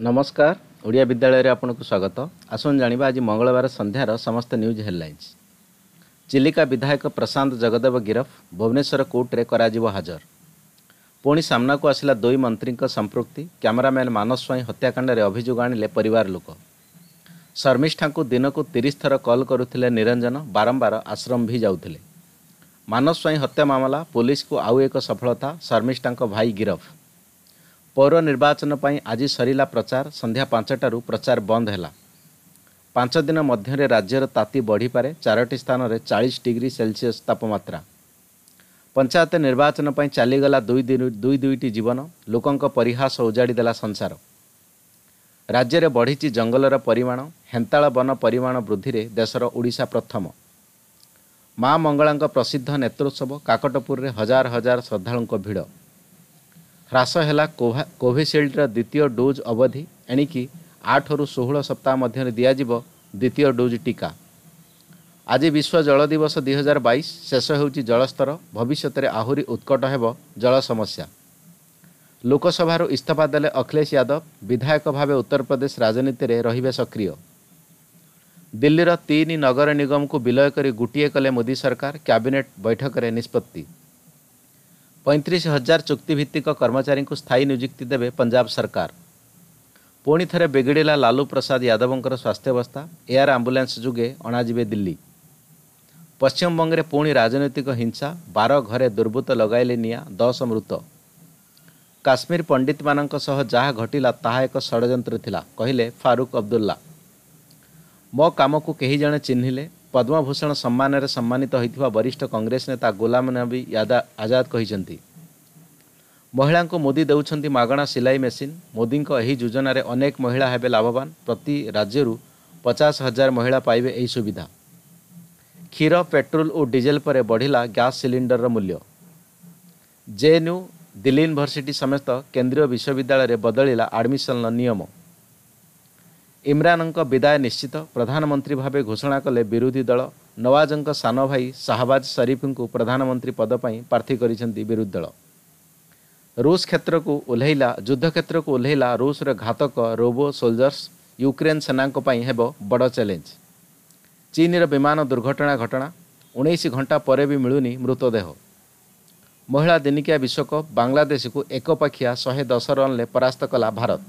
ନମସ୍କାର। ଓଡ଼ିଆ ବିଦ୍ୟାଳୟରେ ଆପଣଙ୍କୁ ସ୍ୱାଗତ। ଆସନ୍ତୁ ଜାଣିବା ଆଜି ମଙ୍ଗଳବାର ସନ୍ଧ୍ୟାର ସମସ୍ତ ନ୍ୟୁଜ୍ ହେଡ଼ଲାଇନ୍ସ ଚିଲିକା ବିଧାୟକ ପ୍ରଶାନ୍ତ ଜଗଦେବ ଗିରଫ ଭୁବନେଶ୍ୱର କୋର୍ଟରେ କରାଯିବ ହାଜର। ପୁଣି ସାମ୍ନାକୁ ଆସିଲା ଦୁଇ ମନ୍ତ୍ରୀଙ୍କ ସମ୍ପୃକ୍ତି କ୍ୟାମେରାମ୍ୟାନ୍ ମାନସ ସ୍ୱାଇଁ ହତ୍ୟାକାଣ୍ଡରେ ଅଭିଯୋଗ ଆଣିଲେ ପରିବାର ଲୋକ। ଶର୍ମିଷ୍ଠାଙ୍କୁ ଦିନକୁ ତିରିଶ ଥର କଲ୍ କରୁଥିଲେ ନିରଞ୍ଜନ ବାରମ୍ବାର ଆଶ୍ରମ ବି ଯାଉଥିଲେ। ମାନସ ସ୍ୱାଇଁ ହତ୍ୟା ମାମଲା ପୋଲିସକୁ ଆଉ ଏକ ସଫଳତା ଶର୍ମିଷ୍ଠାଙ୍କ ଭାଇ ଗିରଫ। ପୌର ନିର୍ବାଚନ ପାଇଁ ଆଜି ସରିଲା ପ୍ରଚାର। ସନ୍ଧ୍ୟା ପାଞ୍ଚଟାରୁ ପ୍ରଚାର ବନ୍ଦ ହେଲା। ପାଞ୍ଚ ଦିନ ମଧ୍ୟରେ ରାଜ୍ୟର ତାତି ବଢ଼ିପାରେ। ଚାରୋଟି ସ୍ଥାନରେ ଚାଳିଶ ଡିଗ୍ରୀ ସେଲସିୟସ୍ ତାପମାତ୍ରା। ପଞ୍ଚାୟତ ନିର୍ବାଚନ ପାଇଁ ଚାଲିଗଲା ଦୁଇ ଦିନ ଦୁଇ ଦୁଇଟି ଜୀବନ। ଲୋକଙ୍କ ପରିହାସ ଉଜାଡ଼ି ଦେଲା ସଂସାର। ରାଜ୍ୟରେ ବଢ଼ିଛି ଜଙ୍ଗଲର ପରିମାଣ। ହେନ୍ତାଳ ବନ ପରିମାଣ ବୃଦ୍ଧିରେ ଦେଶର ଓଡ଼ିଶା ପ୍ରଥମ। ମା ମଙ୍ଗଳାଙ୍କ ପ୍ରସିଦ୍ଧ ନେତ୍ରୋତ୍ସବ କାକଟପୁରରେ ହଜାର ହଜାର ଶ୍ରଦ୍ଧାଳୁଙ୍କ ଭିଡ଼। ହ୍ରାସ ହେଲା କୋଭା କୋଭିସିଲ୍ଡର ଦ୍ୱିତୀୟ ଡୋଜ୍ ଅବଧି ଏଣିକି ଆଠରୁ ଷୋହଳ ସପ୍ତାହ ମଧ୍ୟରେ ଦିଆଯିବ ଦ୍ୱିତୀୟ ଡୋଜ୍ ଟିକା। ଆଜି ବିଶ୍ୱ ଜଳ ଦିବସ ଦୁଇହଜାର ବାଇଶ ଶେଷ ହେଉଛି ଜଳସ୍ତର ଭବିଷ୍ୟତରେ ଆହୁରି ଉତ୍କଟ ହେବ ଜଳ ସମସ୍ୟା। ଲୋକସଭାରୁ ଇସ୍ତଫା ଦେଲେ ଅଖିଳେଶ ୟାଦବ ବିଧାୟକ ଭାବେ ଉତ୍ତରପ୍ରଦେଶ ରାଜନୀତିରେ ରହିବେ ସକ୍ରିୟ। ଦିଲ୍ଲୀର ତିନି ନଗର ନିଗମକୁ ବିଲୟ କରି ଗୋଟିଏ କଲେ ମୋଦି ସରକାର କ୍ୟାବିନେଟ୍ ବୈଠକରେ ନିଷ୍ପତ୍ତି। ପଇଁତିରିଶ ହଜାର ଚୁକ୍ତିଭିତ୍ତିକ କର୍ମଚାରୀଙ୍କୁ ସ୍ଥାୟୀ ନିଯୁକ୍ତି ଦେବେ ପଞ୍ଜାବ ସରକାର। ପୁଣି ଥରେ ବିଗିଡ଼ିଲା ଲାଲୁ ପ୍ରସାଦ ୟାଦବଙ୍କର ସ୍ୱାସ୍ଥ୍ୟାବସ୍ଥା। ଏୟାର ଆମ୍ବୁଲାନ୍ସ ଯୋଗେ ଅଣାଯିବେ ଦିଲ୍ଲୀ। ପଶ୍ଚିମବଙ୍ଗରେ ପୁଣି ରାଜନୈତିକ ହିଂସା। ବାର ଘରେ ଦୁର୍ବୃତ୍ତ ଲଗାଇଲେ ନିଆଁ ଦଶ ମୃତ। କାଶ୍ମୀର ପଣ୍ଡିତମାନଙ୍କ ସହ ଯାହା ଘଟିଲା ତାହା ଏକ ଷଡ଼ଯନ୍ତ୍ର ଥିଲା କହିଲେ ଫାରୁକ ଅବଦୁଲ୍ଲା। ମୋ କାମକୁ କେହି ଜଣେ ଚିହ୍ନିଲେ। ପଦ୍ମଭୂଷଣ ସମ୍ମାନରେ ସମ୍ମାନିତ ହୋଇଥିବା ବରିଷ୍ଠ କଂଗ୍ରେସ ନେତା ଗୁଲାମ ନବୀ ଆଜାଦ କହିଛନ୍ତି ମହିଳାଙ୍କୁ ମୋଦି ଦେଉଛନ୍ତି ମାଗଣା ସିଲାଇ ମେସିନ୍ ମୋଦିଙ୍କ ଏହି ଯୋଜନାରେ ଅନେକ ମହିଳା ହେବେ ଲାଭବାନ ପ୍ରତି ରାଜ୍ୟରୁ ପଚାଶ ହଜାର ମହିଳା ପାଇବେ ଏହି ସୁବିଧା କ୍ଷୀର ପେଟ୍ରୋଲ ଓ ଡିଜେଲ ପରେ ବଢ଼ିଲା ଗ୍ୟାସ୍ ସିଲିଣ୍ଡରର ମୂଲ୍ୟ ଜେଏନ୍ୟୁ ଦିଲ୍ଲୀ ୟୁନିଭର୍ସିଟି ସମେତ କେନ୍ଦ୍ରୀୟ ବିଶ୍ୱବିଦ୍ୟାଳୟରେ ବଦଳିଲା ଆଡମିସନର ନିୟମ ଇମ୍ରାନଙ୍କ ବିଦାୟ ନିଶ୍ଚିତ। ପ୍ରଧାନମନ୍ତ୍ରୀ ଭାବେ ଘୋଷଣା କଲେ ବିରୋଧୀ ଦଳ। ନୱାଜଙ୍କ ସାନ ଭାଇ ଶାହବାଜ ସରିଫଙ୍କୁ ପ୍ରଧାନମନ୍ତ୍ରୀ ପଦ ପାଇଁ ପ୍ରାର୍ଥୀ କରିଛନ୍ତି ବିରୋଧୀ ଦଳ। ରୁଷ କ୍ଷେତ୍ରକୁ ଓହ୍ଲାଇଲା ଯୁଦ୍ଧ କ୍ଷେତ୍ରକୁ ଓହ୍ଲାଇଲା ରୁଷର ଘାତକ ରୋବୋ ସୋଲଜର୍ସ ୟୁକ୍ରେନ୍ ସେନାଙ୍କ ପାଇଁ ହେବ ବଡ଼ ଚ୍ୟାଲେଞ୍ଜ। ଚୀନର ବିମାନ ଦୁର୍ଘଟଣା ଘଟଣା। ଉଣେଇଶ ଘଣ୍ଟା ପରେ ବି ମିଳୁନି ମୃତଦେହ। ମହିଳା ଦିନିକିଆ ବିଶ୍ୱକପ୍ ବାଂଲାଦେଶକୁ ଏକପାଖିଆ ଶହେ ଦଶ ରନ୍ରେ ପରାସ୍ତ କଲା ଭାରତ।